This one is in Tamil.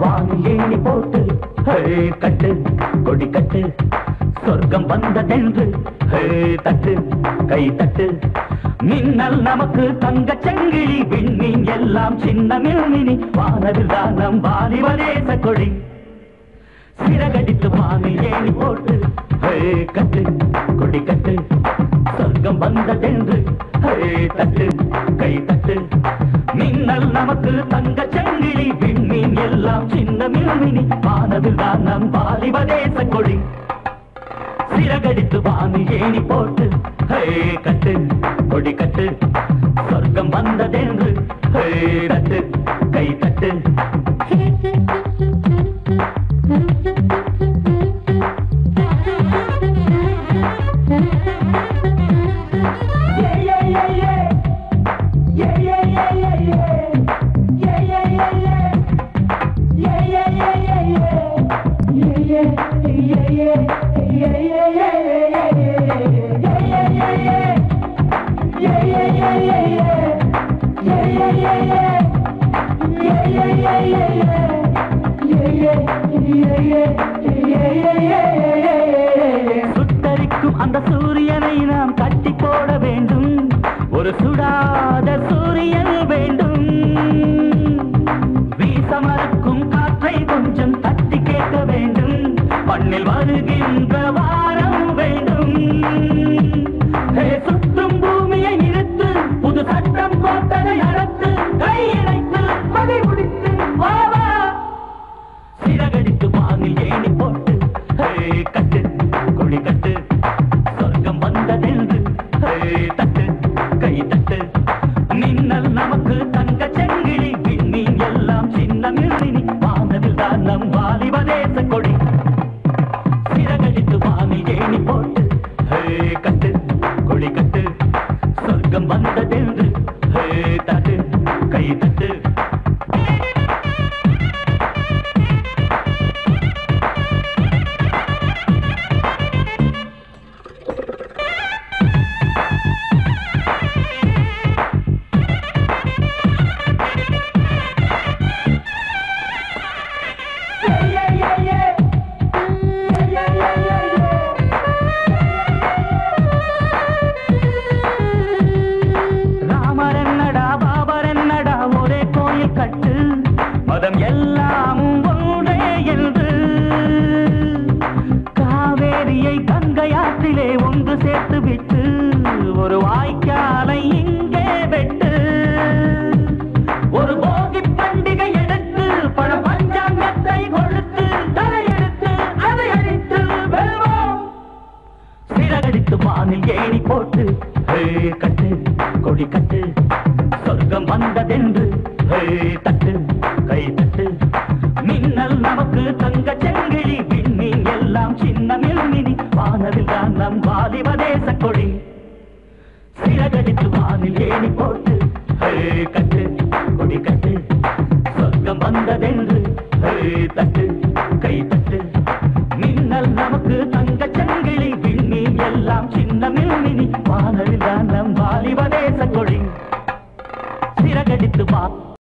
வானி கட்டு கொடி கட்டு. சொர்க்கம் வந்ததென்று தட்டு கை தட்டு. மின்னல் நமக்கு தங்க செங்கிழி விண்மீன் எல்லாம் சின்ன மின்மினி வானவில் தான் நம் வாலிபதேச கொடி. சிறகடித்து வானி ஏணி போட்டு கட்டு கொடி கட்டு. சொர்க்கம் வந்ததென்று. ஹே, தட்டு கை தட்டு. மின்னல் நமக்கு தங்க செங்கிழி விண்மீன் எல்லாம் சின்ன மின்மினி வானவில் தான் நம் வாலிபதேச கொடி. சிறகடித்து வானு ஏணி போட்டு கட்டு கொடி கட்டு சொர்க்கம் வந்ததென்று சுட்டரிக்கும் அந்த சூரியனை நாம் கட்டி போட வேண்டும். ஒரு சுடாத சுற்றும் பூமியை நிறுத்து. புது சட்டம் போட்டதை அறுத்து கை கங்கையாற்றிலே ஒன்று சேர்த்து விட்டு ஒரு வாய்க்காலை இங்கே வெட்டு. ஒரு போகி பண்டிகை எடுத்து பல பஞ்சாங்கத்தை கொடுத்து தலையெடுத்து அதை அடித்து வெல்வோம். சிறகடித்து வானில் ஏணி போட்டு கட்டு கொடி கட்டு சொர்க்கம் வந்ததென்று தட்டு வானவில் தான் நம் கொடி. சிறகடித்து வானில் ஏணி போட்டு ஹே